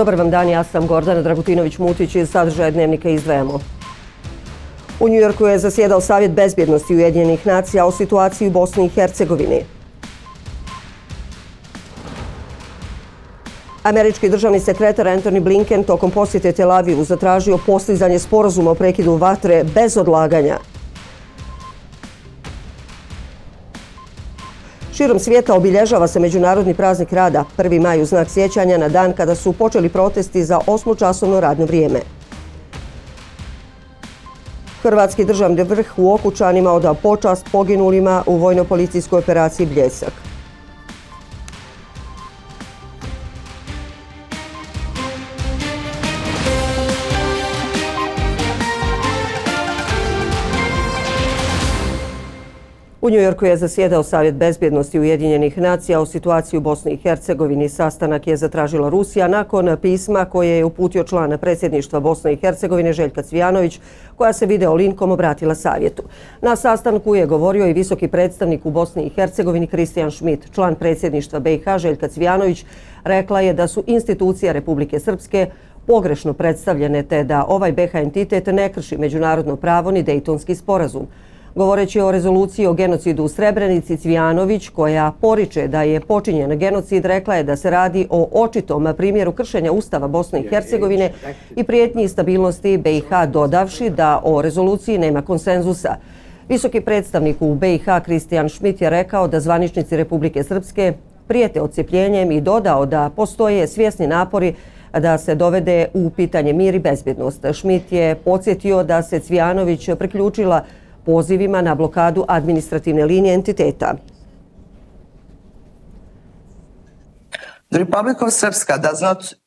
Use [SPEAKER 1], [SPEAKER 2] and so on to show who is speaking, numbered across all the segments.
[SPEAKER 1] Dobar vam dan, ja sam Gordana Dragutinović-Mutić iz sadržaja Dnevnika izdvajamo. U Njujorku je zasjedao Savjet bezbjednosti Ujedinjenih nacija o situaciji u Bosni i Hercegovini. Američki državni sekretar Anthony Blinken tokom posjete Tel Avivu zatražio postizanje sporazuma o prekidu vatre bez odlaganja. Širom svijeta obilježava se Međunarodni praznik rada, 1. maj u znak sjećanja na dan kada su počeli protesti za osmočasovno radno vrijeme. Hrvatski državni vrh u Okučanima odao počast poginulima u vojno-policijskoj operaciji Bljesak. U Njujorku je zasjedao Savjet bezbjednosti Ujedinjenih nacija o situaciji u Bosni i Hercegovini. Sastanak je zatražila Rusija nakon pisma koje je uputio člana predsjedništva Bosne i Hercegovine Željka Cvijanović, koja se video linkom obratila Savjetu. Na sastanku je govorio i visoki predstavnik u Bosni i Hercegovini Kristijan Schmidt. Član predsjedništva BiH Željka Cvijanović rekla je da su institucije Republike Srpske pogrešno predstavljene te da ovaj BiH entitet ne krši međunarodno pravo ni Dejtonski sporazum. Govoreći o rezoluciji o genocidu u Srebrenici, Cvijanović, koja poriče da je počinjen genocid, rekla je da se radi o očitom primjeru kršenja Ustava Bosne i Hercegovine i prijetnji stabilnosti BiH, dodavši da o rezoluciji nema konsenzusa. Visoki predstavnik u BiH, Kristijan Šmit, je rekao da zvaničnici Republike Srpske prijete ocijepljenjem i dodao da postoje svjesni napori da se dovede u pitanje mir i bezbjednost. Šmit je podsjetio da se Cvijanović priključila pozivima na blokadu administrativne linije entiteta.
[SPEAKER 2] The Republic of Srpska does not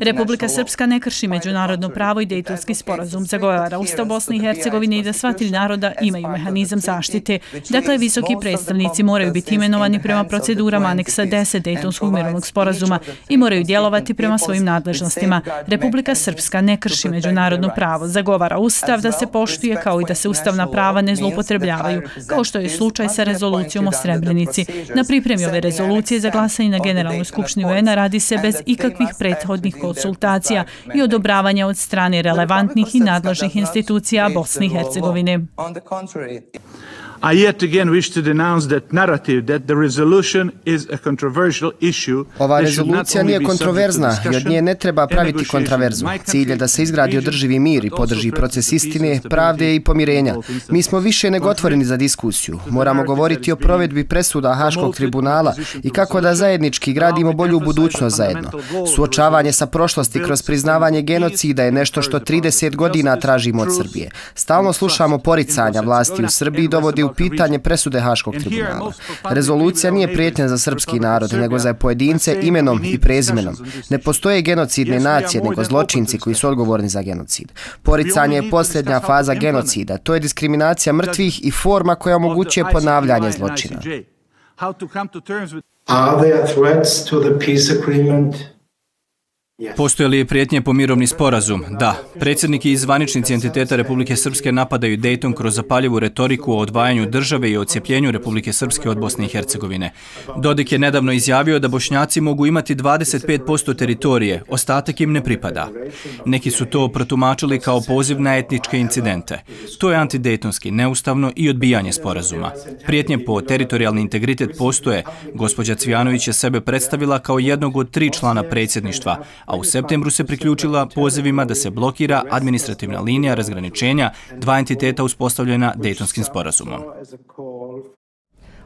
[SPEAKER 3] Republika Srpska ne krši međunarodno pravo i dejtonski sporazum. Zagovara Ustav Bosne i Hercegovine i da svatilj naroda imaju mehanizam zaštite. Dakle, visoki predstavnici moraju biti imenovani prema procedurama aneksa 10 dejtonskog mirovnog sporazuma i moraju djelovati prema svojim nadležnostima. Republika Srpska ne krši međunarodno pravo. Zagovara Ustav da se poštuje kao i da se ustavna prava ne zloupotrebljavaju, kao što je slučaj sa rezolucijom o Srebrenici. Na pripremi ove rezolucije za glasanje na Generalnoj skupštini UN-a radi se bez ikakvih prethodnih konsultacija i odobravanja od strane relevantnih i nadložnih institucija Bosne i Hercegovine.
[SPEAKER 4] I yet again wish to denounce that narrative that the resolution is a controversial issue.
[SPEAKER 5] Ova rezolucija nije kontroverzna i od nje ne treba praviti kontraverzu. Cilj je da se izgradi održivi mir i podrži proces istine, pravde i pomirenja. Mi smo više nego otvoreni za diskusiju. Moramo govoriti o provedbi presuda Haškog tribunala i kako da zajednički gradimo bolju budućnost zajedno. Suočavanje sa prošlosti kroz priznavanje genocida je nešto što 30 godina tražimo od Srbije. Stalno slušamo poricanja vlasti u Srbiji dovodi u pitanje presude Haškog tribunala. Rezolucija nije prijetnja za srpski narod, nego za pojedince imenom i prezimenom. Ne postoje genocidne nacije, nego zločinci koji su odgovorni za genocid. Poricanje je posljednja faza genocida. To je diskriminacija mrtvih i forma koja omogućuje ponavljanje zločina. Are there threats to the peace agreement
[SPEAKER 6] Postoje li prijetnje po mirovni sporazum? Da. Predsjednik i zvaničnici entiteta Republike Srpske napadaju Dayton kroz zapaljivu retoriku o odvajanju države i ocijepljenju Republike Srpske od Bosne i Hercegovine. Dodik je nedavno izjavio da bošnjaci mogu imati 25% teritorije, ostatak im ne pripada. Neki su to protumačili kao poziv na etničke incidente. To je antidejtonski, neustavno i odbijanje sporazuma. Prijetnje po teritorijalni integritet postoje. Gospođa Cvjanović je sebe predstavila kao jednog od tri člana predsjedništva, a u septembru se priključila pozivima da se blokira administrativna linija razgraničenja dva entiteta uspostavljena Dejtonskim sporazumom.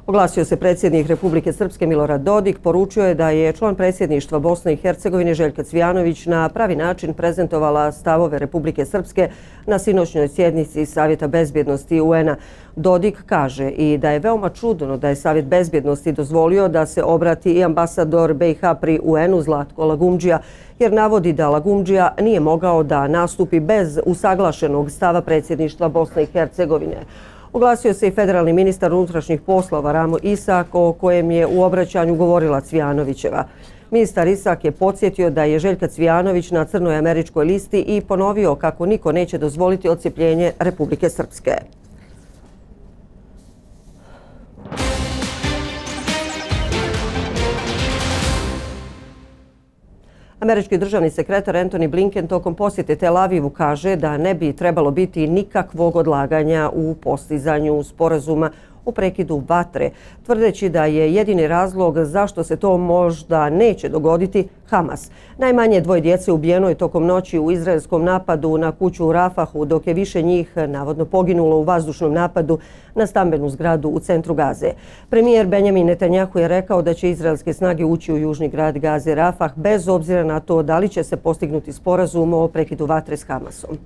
[SPEAKER 1] Oglasio se predsjednik Republike Srpske Milorad Dodik, poručio je da je član predsjedništva Bosne i Hercegovine Željka Cvijanović na pravi način prezentovala stavove Republike Srpske na sinoćnoj sjednici Savjeta bezbjednosti UN-a. Dodik kaže i da je veoma čudno da je Savjet bezbjednosti dozvolio da se obrati i ambasador BiH pri UN-u Zlatko Lagumđija, jer navodi da Lagumđija nije mogao da nastupi bez usaglašenog stava predsjedništva Bosne i Hercegovine. Oglasio se i federalni ministar unutrašnjih poslova Ramo Isak, o kojem je u obraćanju govorila Cvijanovićeva. Ministar Isak je podsjetio da je Željka Cvijanović na crnoj američkoj listi i ponovio kako niko neće dozvoliti ocijepljenje Republike Srpske. Američki državni sekretar Anthony Blinken tokom posjete Tel Avivu kaže da ne bi trebalo biti nikakvog odlaganja u postizanju sporazuma u prekidu vatre, tvrdeći da je jedini razlog zašto se to možda neće dogoditi Hamas. Najmanje dvoje djece ubijeno je tokom noći u izraelskom napadu na kuću u Rafahu, dok je više njih navodno poginulo u vazdušnom napadu na stambenu zgradu u centru Gaze. Premijer Benjamin Netanjahu je rekao da će izraelske snage ući u južni grad Gaze Rafah bez obzira na to da li će se postignuti sporazum o prekidu vatre s Hamasom.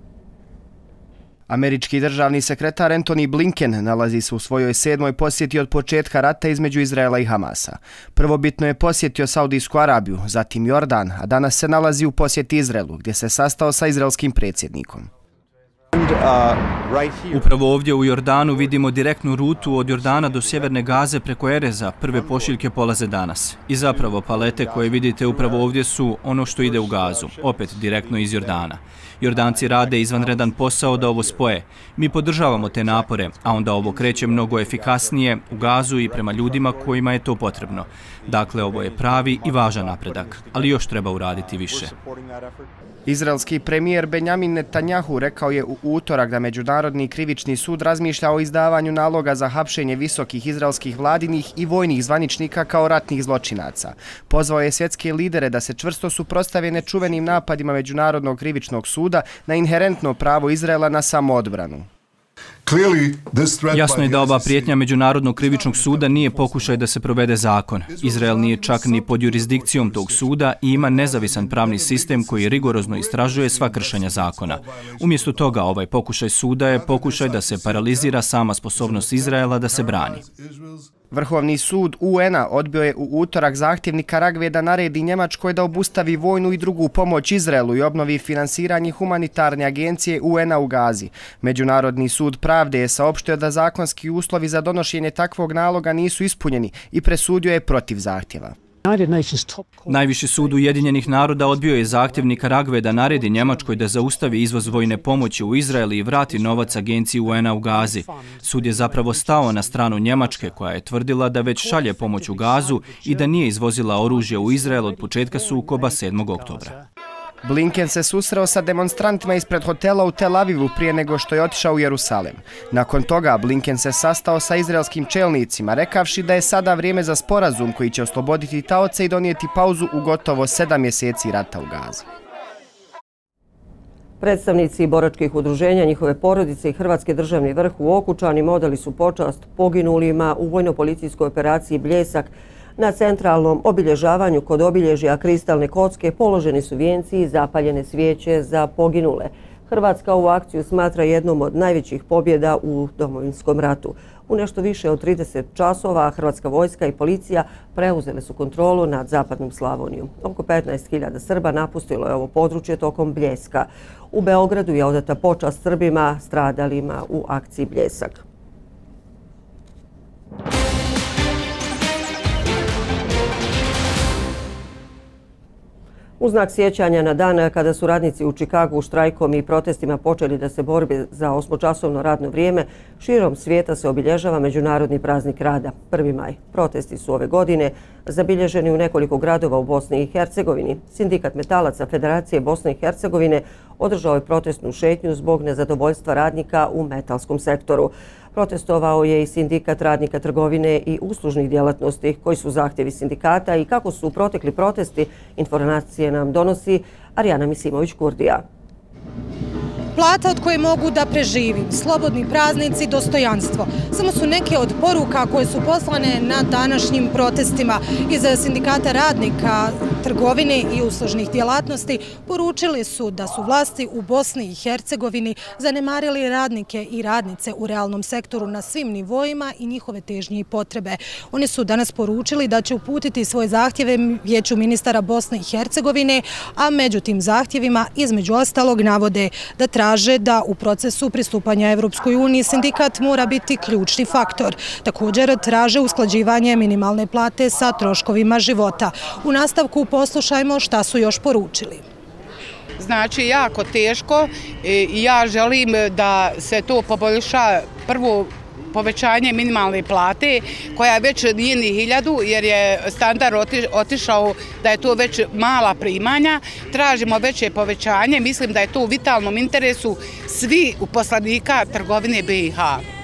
[SPEAKER 5] Američki državni sekretar Antony Blinken nalazi se u svojoj sedmoj posjeti od početka rata između Izraela i Hamasa. Prvobitno je posjetio Saudijsku Arabiju, zatim Jordan, a danas se nalazi u posjeti Izraelu, gdje se sastao sa izraelskim predsjednikom.
[SPEAKER 6] Upravo ovdje u Jordanu vidimo direktnu rutu od Jordana do Sjeverne Gaze preko Ereza. Prve pošiljke polaze danas. I zapravo palete koje vidite upravo ovdje su ono što ide u Gazu, opet direktno iz Jordana. Jordanci rade izvanredan posao da ovo spoje. Mi podržavamo te napore, a onda ovo kreće mnogo efikasnije u gazu i prema ljudima kojima je to potrebno. Dakle, ovo je pravi i važan napredak, ali još treba uraditi više.
[SPEAKER 5] Izraelski premijer Benjamin Netanjahu rekao je u utorak da Međunarodni krivični sud razmišlja o izdavanju naloga za hapšenje visokih izraelskih vladinih i vojnih zvaničnika kao ratnih zločinaca. Pozvao je svjetske lidere da se čvrsto suprostave nečuvenim napadima Međunarodnog krivičnog suda na inherentno pravo Izraela na samoodbranu.
[SPEAKER 6] Jasno je da ova prijetnja Međunarodnog krivičnog suda nije pokušaj da se provede zakon. Izrael nije čak ni pod jurisdikcijom tog suda i ima nezavisan pravni sistem koji rigorozno istražuje sva kršenja zakona. Umjesto toga, ovaj pokušaj suda je pokušaj da se paralizira sama sposobnost Izraela da se brani.
[SPEAKER 5] Vrhovni sud UN-a odbio je u utorak zahtjev Nikaragve da naredi Njemačkoj da obustavi vojnu i drugu pomoć Izraelu i obnovi finansiranje humanitarne agencije UN-a u Gazi. Međunarodni sud pravde je saopštio da zakonski uslovi za donošenje takvog naloga nisu ispunjeni i presudio je protiv zahtjeva.
[SPEAKER 6] Najviši sud Ujedinjenih naroda odbio je zahtjev Nikaragve da naredi Njemačkoj da zaustavi izvoz vojne pomoći u Izraeli i vrati novac agenciji UN-a u Gazi. Sud je zapravo stao na stranu Njemačke koja je tvrdila da već šalje pomoć u Gazu i da nije izvozila oružje u Izrael od početka sukoba 7. oktobra.
[SPEAKER 5] Blinken se susreo sa demonstrantima ispred hotela u Tel Avivu prije nego što je otišao u Jerusalem. Nakon toga Blinken se sastao sa izraelskim čelnicima, rekavši da je sada vrijeme za sporazum koji će osloboditi taoce i donijeti pauzu u gotovo sedam mjeseci rata u Gazi.
[SPEAKER 1] Predstavnici boračkih udruženja, njihove porodice i Hrvatski državni vrh u Okučani modeli su počast poginulima u vojno-policijskoj operaciji Bljesak Na centralnom obilježavanju kod obilježja kristalne kocke položeni su vijenci i zapaljene svijeće za poginule. Hrvatska ovu akciju smatra jednom od najvećih pobjeda u domovinskom ratu. U nešto više od 30 časova Hrvatska vojska i policija preuzele su kontrolu nad zapadnom Slavonijom. Oko 15.000 Srba napustilo je ovo područje tokom Bljeska. U Beogradu je odata počast Srbima stradalima u akciji Bljesak. U znak sjećanja na dan eh, kada su radnici u Čikagu štrajkom i protestima počeli da se borbe za osmočasovno radno vrijeme, širom svijeta se obilježava Međunarodni praznik rada, 1. maj. Protesti su ove godine zabilježeni u nekoliko gradova u Bosni i Hercegovini. Sindikat metalaca Federacije Bosne i Hercegovine održao je protestnu šetnju zbog nezadovoljstva radnika u metalskom sektoru. Protestovao je i sindikat radnika trgovine i uslužnih djelatnosti koji su zahtjevi sindikata i kako su protekli protesti, informacije nam donosi Arijana Misimović-Kurdija
[SPEAKER 7] plata od koje mogu da preživim, slobodni praznici, dostojanstvo. Samo su neke od poruka koje su poslane na današnjim protestima iz sindikata radnika, trgovine i uslužnih djelatnosti poručili su da su vlasti u Bosni i Hercegovini zanemarili radnike i radnice u realnom sektoru na svim nivoima i njihove težnje i potrebe. Oni su danas poručili da će uputiti svoje zahtjeve Vijeću ministara Bosne i Hercegovine, a među tim zahtjevima između ostalog navode da traži kaže da u procesu pristupanja Evropskoj uniji sindikat mora biti ključni faktor. Također traže usklađivanje minimalne plate sa troškovima života. U nastavku poslušajmo šta su još poručili.
[SPEAKER 8] Znači, jako teško e, i ja želim da se to poboljša prvo povećanje minimalne plate koja već nije ni hiljadu jer je standard otišao da je to već mala primanja. Tražimo veće povećanje. Mislim da je to u vitalnom interesu svi uposlenika trgovine BiH.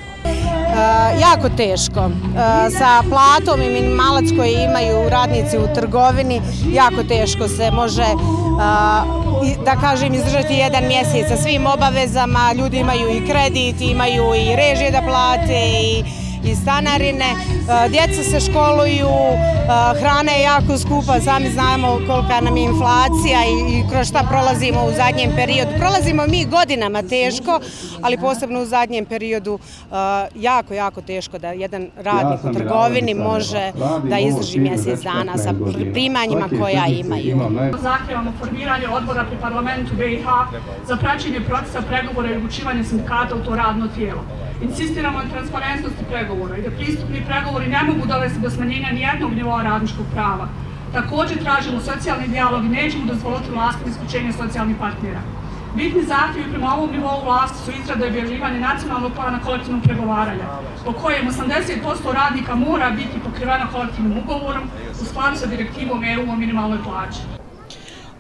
[SPEAKER 7] E, jako teško. E, sa platom i minimalac koji imaju radnici u trgovini, jako teško se može, e, da kažem, izdržati jedan mjesec sa svim obavezama. Ljudi imaju i kredit, imaju i režije da plate i i stanarine. E, djeca se školuju, e, hrana je jako skupa, sami znamo kolika nam je inflacija i kroz šta prolazimo u zadnjem periodu. Prolazimo mi godinama teško, ali posebno u zadnjem periodu e, jako, jako teško da jedan radnik u trgovini može da izdrži mjesec dana sa primanjima koja imaju.
[SPEAKER 9] Zahtjevamo formiranje odbora pri parlamentu BiH za praćenje procesa pregovora i odlučivanja sindikata u to radno tijelo. Insistiramo na transparentnosti pregovora i da pristupni pregovori ne mogu dovesti do smanjenja nijednog nivoa radničkog prava. Također tražimo socijalni dialog i nećemo dozvoliti vlasti isključenja socijalnih partnera. Bitni zahtjevi prema ovom nivou vlasti su izrada i objavljivanje nacionalnog plana kolektivnog pregovaranja, po kojem 80% radnika mora biti pokrivena kolektivnim ugovorom u skladu sa direktivom EU o minimalnoj plaći.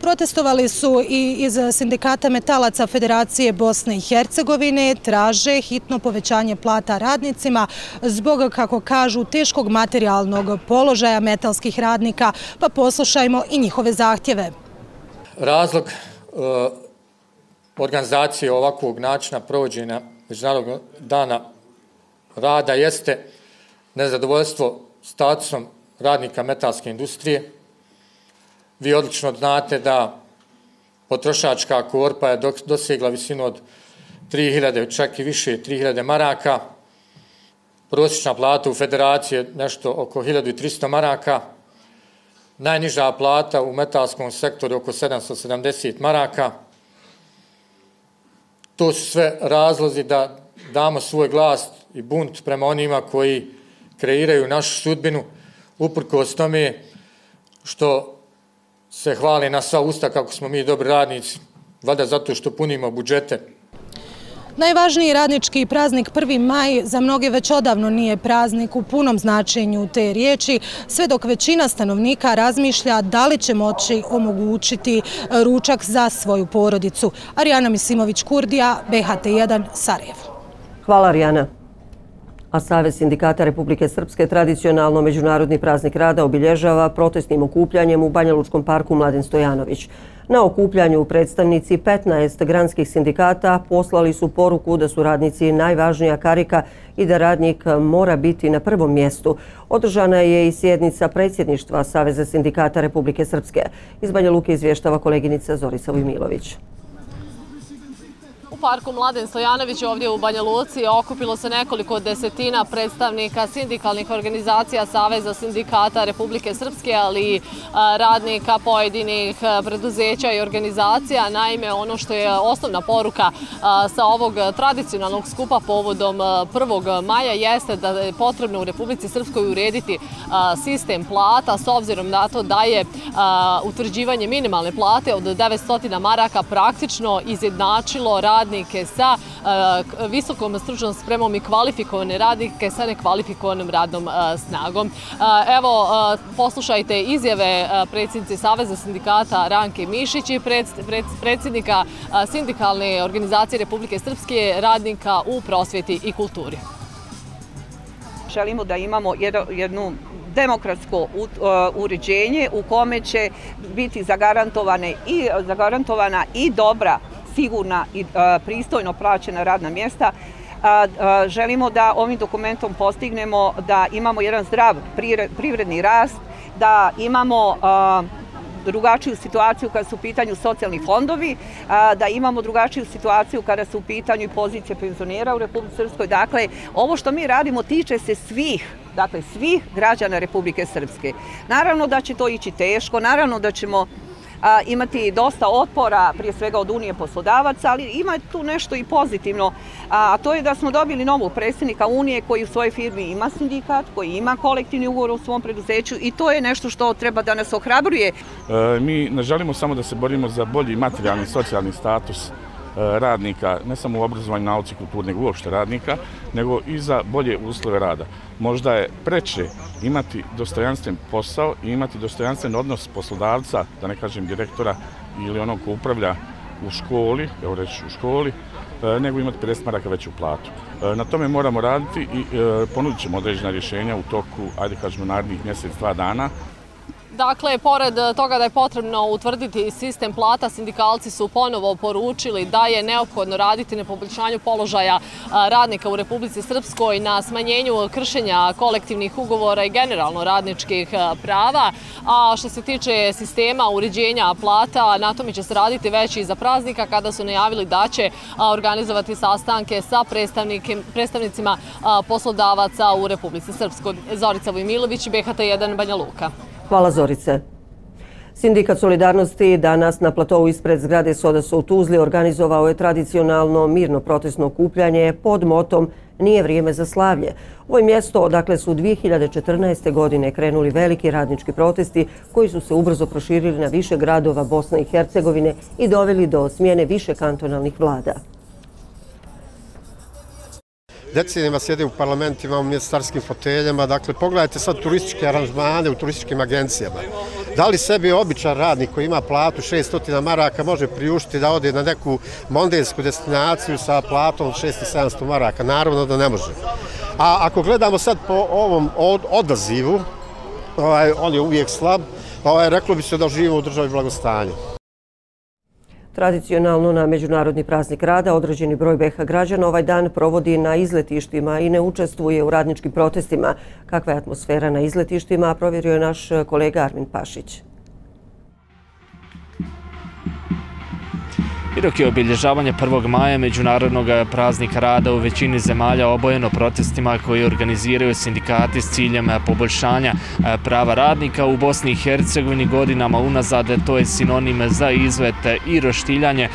[SPEAKER 7] Protestovali su i iz sindikata metalaca Federacije Bosne i Hercegovine, traže hitno povećanje plata radnicima zbog, kako kažu, teškog materijalnog položaja metalskih radnika, pa poslušajmo i njihove zahtjeve.
[SPEAKER 10] Razlog e, organizacije ovakvog načina provođenja Međunarodnog dana rada jeste nezadovoljstvo statusom radnika metalske industrije, Vi odlično znate da potrošačka korpa je dosegla visinu od 3000, čak i više 3000 maraka. Prosječna plata u federaciji je nešto oko 1300 maraka. Najniža plata u metalskom sektoru je oko 770 maraka. To su sve razlozi da damo svoj glas i bunt prema onima koji kreiraju našu sudbinu, uprkos tome što se hvali na sva usta kako smo mi dobri radnici, vada zato što punimo budžete.
[SPEAKER 7] Najvažniji radnički praznik 1. maj za mnoge već odavno nije praznik u punom značenju te riječi, sve dok većina stanovnika razmišlja da li će moći omogućiti ručak za svoju porodicu. Arijana Misimović-Kurdija, BHT1, Sarajevo.
[SPEAKER 1] Hvala Arijana a Savez sindikata Republike Srpske tradicionalno Međunarodni praznik rada obilježava protestnim okupljanjem u Banja Lučkom parku Mladen Stojanović. Na okupljanju predstavnici 15 granskih sindikata poslali su poruku da su radnici najvažnija karika i da radnik mora biti na prvom mjestu. Održana je i sjednica predsjedništva Saveza sindikata Republike Srpske. Iz Banja Luke izvještava koleginica Zorisa Vujmilović
[SPEAKER 11] parku Mladen Stojanović ovdje u Banja Luci okupilo se nekoliko desetina predstavnika sindikalnih organizacija Saveza sindikata Republike Srpske, ali i radnika pojedinih preduzeća i organizacija. Naime, ono što je osnovna poruka sa ovog tradicionalnog skupa povodom 1. maja jeste da je potrebno u Republici Srpskoj urediti sistem plata s obzirom na to da je utvrđivanje minimalne plate od 900 maraka praktično izjednačilo radnika radnike sa e, visokom stručnom spremom i kvalifikovane radnike sa nekvalifikovanom radnom e, snagom. E, evo, poslušajte izjave predsjednice Saveza sindikata Ranke Mišić i predsjednika sindikalne organizacije Republike Srpske radnika u prosvjeti i kulturi.
[SPEAKER 12] Želimo da imamo jednu demokratsko uređenje u kome će biti zagarantovana i dobra sigurna i e, pristojno plaćena radna mjesta. Želimo da ovim dokumentom postignemo da imamo jedan zdrav privredni rast, da imamo drugačiju situaciju kada su u pitanju socijalni fondovi, da imamo drugačiju situaciju kada su u pitanju pozicije penzionera u Republike Srpskoj. Dakle, ovo što mi radimo tiče se svih dakle, svih građana Republike Srpske. Naravno da će to ići teško, naravno da ćemo imati dosta otpora, prije svega od Unije poslodavaca, ali ima tu nešto i pozitivno, a to je da smo dobili novog predsjednika Unije koji u svojoj firmi ima sindikat, koji ima kolektivni ugovor u svom preduzeću i to je nešto što treba da nas ohrabruje.
[SPEAKER 13] E, mi ne želimo samo da se borimo za bolji materijalni, socijalni status E, radnika, ne samo u obrazovanju nauci kulturne, nego uopšte radnika, nego i za bolje uslove rada. Možda je preče imati dostojanstven posao i imati dostojanstven odnos poslodavca, da ne kažem direktora ili onog ko upravlja u školi, evo reći u školi, e, nego imati 50 maraka veću platu. E, na tome moramo raditi i ponudit ćemo određena rješenja u toku, ajde kažemo, narednih mjesec, dva dana.
[SPEAKER 11] Dakle, pored eh, toga da je potrebno utvrditi sistem plata, sindikalci su ponovo poručili da je neophodno raditi na poboljšanju položaja eh, radnika u Republici Srpskoj na smanjenju kršenja kolektivnih ugovora i generalno radničkih eh, prava. A što se tiče sistema uređenja plata, na tome će se raditi već i za praznika kada su najavili da će organizovati sastanke sa predstavnicima poslodavaca u Republici Srpskoj. Zorica Vojmilović, BHT1, Banja Luka.
[SPEAKER 1] Hvala Zorice. Sindikat Solidarnosti danas na platovu ispred zgrade Sodasu u Tuzli organizovao je tradicionalno mirno protestno okupljanje pod motom Nije vrijeme za slavlje. Ovo je mjesto odakle su 2014. godine krenuli veliki radnički protesti koji su se ubrzo proširili na više gradova Bosne i Hercegovine i doveli do smjene više kantonalnih vlada
[SPEAKER 14] decenijama sjede u parlamentima, u mjestarskim foteljama. Dakle, pogledajte sad turističke aranžmane u turističkim agencijama. Da li sebi običan radnik koji ima platu 600 maraka može priuštiti da ode na neku mondensku destinaciju sa platom 600-700 maraka? Naravno da ne može. A ako gledamo sad po ovom odazivu, ovaj, on je uvijek slab, ovaj, reklo bi se da živimo u državi blagostanja.
[SPEAKER 1] Tradicionalno na Međunarodni praznik rada određeni broj BH građana ovaj dan provodi na izletištima i ne učestvuje u radničkim protestima. Kakva je atmosfera na izletištima, provjerio je naš kolega Armin Pašić.
[SPEAKER 15] I dok je obilježavanje 1. maja Međunarodnog praznika rada u većini zemalja obojeno protestima koji organiziraju sindikati s ciljem poboljšanja prava radnika u Bosni i Hercegovini godinama unazad, to je sinonim za izvete i roštiljanje.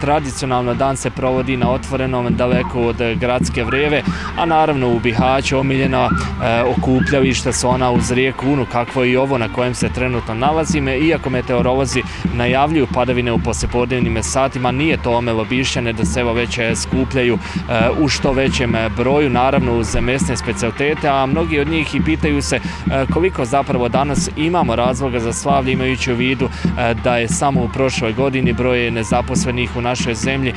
[SPEAKER 15] Tradicionalno dan se provodi na otvorenom daleko od gradske vreve, a naravno u Bihaću omiljena e, okupljavišta su ona uz rijeku Unu, kakvo i ovo na kojem se trenutno nalazime, iako meteorolozi najavljuju padavine u posepodnevnim satima, turistima nije to omelo bišćane da se evo već skupljaju e, u što većem e, broju, naravno uz mesne specialitete, a mnogi od njih i pitaju se e, koliko zapravo danas imamo razloga za slavlje imajući u vidu da je samo u prošloj godini broj nezaposlenih u našoj zemlji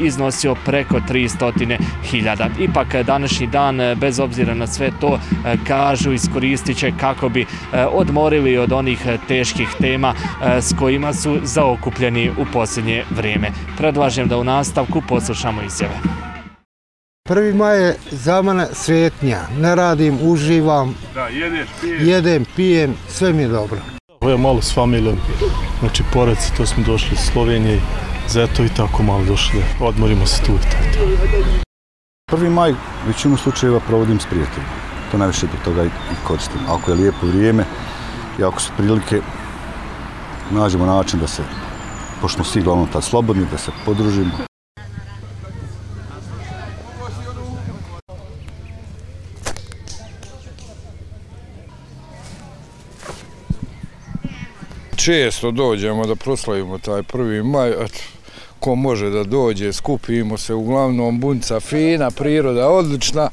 [SPEAKER 15] iznosio preko 300.000. Ipak današnji dan, bez obzira na sve to, kažu iskoristit će kako bi odmorili od onih teških tema s kojima su zaokupljeni u posljednje vrijeme. Predlažem da u nastavku poslušamo izjave.
[SPEAKER 16] Prvi maj je za mene sretnja. Ne radim, uživam, jedem, pijem, sve mi je dobro.
[SPEAKER 17] Ovo je malo s familijom, znači porec, to smo došli iz Slovenije, zato i tako malo došli, odmorimo se tu i tako.
[SPEAKER 18] Prvi maj većinu slučajeva provodim s prijateljima, to najviše do toga i koristim. Ako je lijepo vrijeme i ako su prilike, nađemo način da se pošto svi glavno tad slobodni, da se podružimo.
[SPEAKER 19] Često dođemo da proslavimo taj prvi maj, eto, ko može da dođe, skupimo se, uglavnom bunca fina, priroda odlična,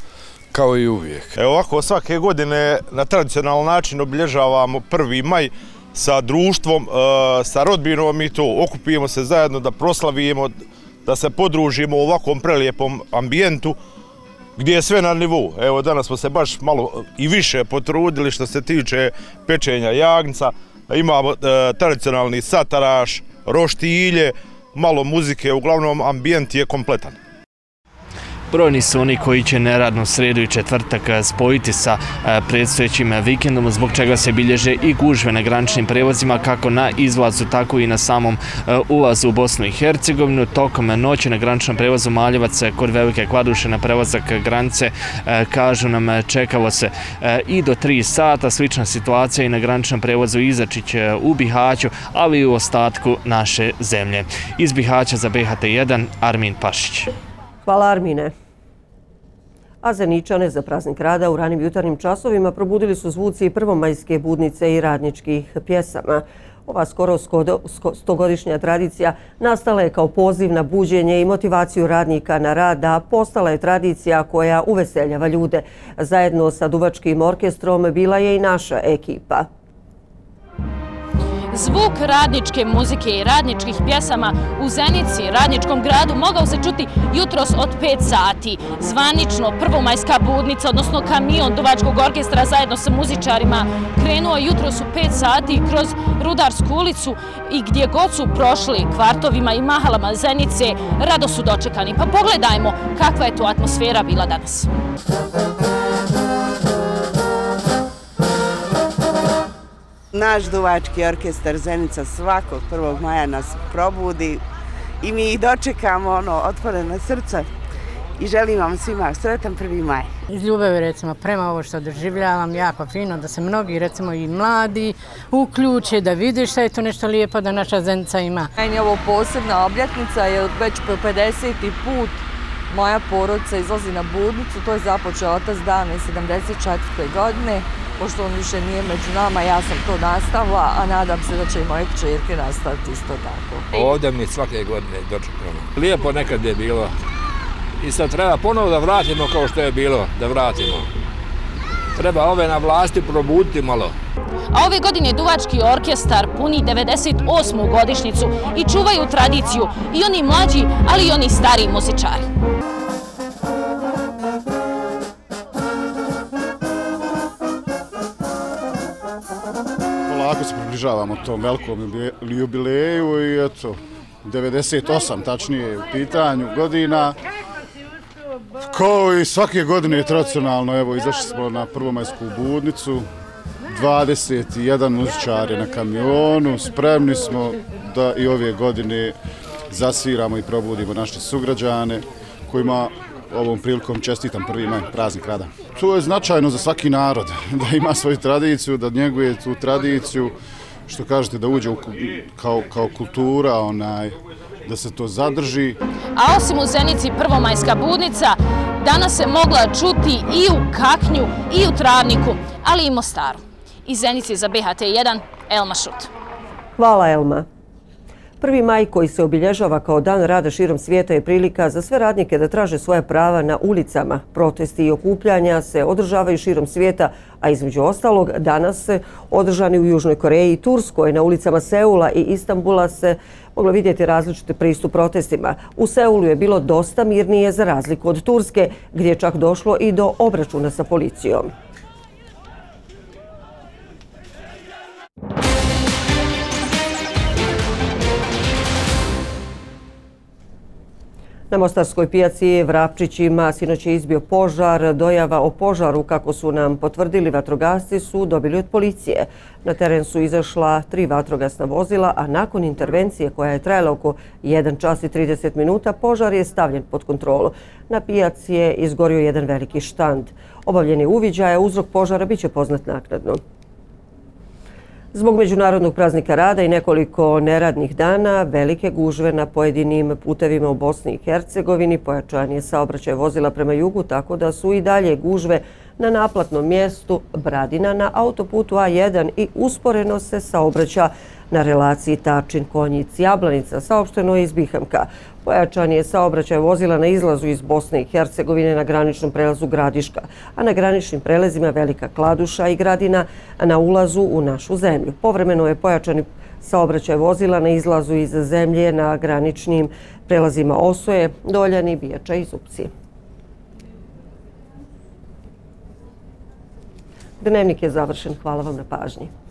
[SPEAKER 19] kao i uvijek.
[SPEAKER 20] Evo ovako, svake godine na tradicionalan način obilježavamo prvi maj, sa društvom, e, sa rodbinom i to okupimo se zajedno da proslavimo, da se podružimo u ovakvom prelijepom ambijentu gdje je sve na nivou. Evo danas smo se baš malo i više potrudili što se tiče pečenja jagnca. Imamo e, tradicionalni sataraš, roštilje, malo muzike, uglavnom ambijent je kompletan.
[SPEAKER 15] Brojni su oni koji će neradnu sredu i četvrtak eh, spojiti sa eh, predstojećim vikendom, zbog čega se bilježe i gužve na graničnim prevozima kako na izlazu, tako i na samom eh, ulazu u Bosnu i Hercegovinu. Tokom noći na graničnom prevozu Maljevac kod Velike Kladuše na prevozak granice kažu nam čekalo se i do 3 sata. Slična situacija i na graničnom prevozu Izačić u Bihaću, ali i u ostatku naše zemlje. Iz Bihaća za BHT1, Armin Pašić.
[SPEAKER 1] Hvala Armine. A Zeničane za praznik rada u ranim jutarnjim časovima probudili su zvuci prvomajske budnice i radničkih pjesama. Ova skoro stogodišnja tradicija nastala je kao poziv na buđenje i motivaciju radnika na rad, a postala je tradicija koja uveseljava ljude. Zajedno sa Duvačkim orkestrom bila je i naša ekipa.
[SPEAKER 21] Zvuk radničke muzike i radničkih pjesama u Zenici, radničkom gradu, mogao se čuti jutros od 5 sati. Zvanično, prvomajska budnica, odnosno kamion Dovačkog orkestra zajedno sa muzičarima, krenuo jutros u 5 sati kroz Rudarsku ulicu i gdje god su prošli kvartovima i mahalama Zenice, rado su dočekani. Pa pogledajmo kakva je tu atmosfera bila danas.
[SPEAKER 22] Naš duvački orkestar Zenica svakog 1. maja nas probudi i mi ih dočekamo ono, otvorena srca i želim vam svima sretan 1. maj.
[SPEAKER 23] Iz ljubavi recimo prema ovo što doživljavam jako fino da se mnogi recimo i mladi uključe da vide šta je to nešto lijepo da naša Zenica ima.
[SPEAKER 24] Meni je ovo posebna obljetnica jer već po 50. put moja porodica izlazi na budnicu. To je započeo otac dana 74. godine pošto on više nije među nama, ja sam to nastavila, a nadam se da će i moje čerke nastaviti isto tako.
[SPEAKER 25] Ovdje mi svake godine dočekamo. Lijepo nekad je bilo. I sad treba ponovo da vratimo kao što je bilo, da vratimo. Treba ove na vlasti probuditi malo.
[SPEAKER 21] A ove godine Duvački orkestar puni 98. godišnicu i čuvaju tradiciju i oni mlađi, ali i oni stari muzičari.
[SPEAKER 26] Približavamo tom velikom jubileju i eto, 98 tačnije u pitanju godina. Kao i svake godine tradicionalno, evo, izašli smo na prvomajsku budnicu, 21 muzičar je na kamionu, spremni smo da i ove godine zasviramo i probudimo naše sugrađane kojima ovom prilikom čestitam prvi maj, praznik rada. To je značajno za svaki narod, da ima svoju tradiciju, da njeguje tu tradiciju, što kažete da uđe u, kao, kao kultura, onaj, da se to zadrži.
[SPEAKER 21] A osim u Zenici prvomajska budnica, danas se mogla čuti i u Kaknju i u Travniku, ali i Mostaru. Iz Zenici za BHT1, Elma Šut.
[SPEAKER 1] Hvala Elma. Prvi maj koji se obilježava kao dan rada širom svijeta je prilika za sve radnike da traže svoje prava na ulicama. Protesti i okupljanja se održavaju širom svijeta, a između ostalog danas se održani u Južnoj Koreji i Turskoj. Na ulicama Seula i Istambula se moglo vidjeti različite pristup protestima. U Seulu je bilo dosta mirnije za razliku od Turske, gdje je čak došlo i do obračuna sa policijom. Na Mostarskoj pijaci Vrapčićima sinoć je izbio požar. Dojava o požaru, kako su nam potvrdili vatrogasci, su dobili od policije. Na teren su izašla tri vatrogasna vozila, a nakon intervencije koja je trajala oko 1 čas i 30 minuta, požar je stavljen pod kontrolu. Na pijaci je izgorio jedan veliki štand. Obavljeni uviđaja uzrok požara biće poznat naknadno. Zbog Međunarodnog praznika rada i nekoliko neradnih dana, velike gužve na pojedinim putevima u Bosni i Hercegovini, pojačan je saobraćaj vozila prema jugu, tako da su i dalje gužve na naplatnom mjestu Bradina na autoputu A1 i usporeno se saobraća na relaciji Tačin-Konjic-Jablanica, saopšteno je iz Bihamka. Pojačan je saobraćaj vozila na izlazu iz Bosne i Hercegovine na graničnom prelazu Gradiška, a na graničnim prelazima Velika Kladuša i Gradina na ulazu u našu zemlju. Povremeno je pojačan saobraćaj vozila na izlazu iz zemlje na graničnim prelazima Osoje, Doljani, Bijača i Zupci. Dnevnik je završen. Hvala vam na pažnji.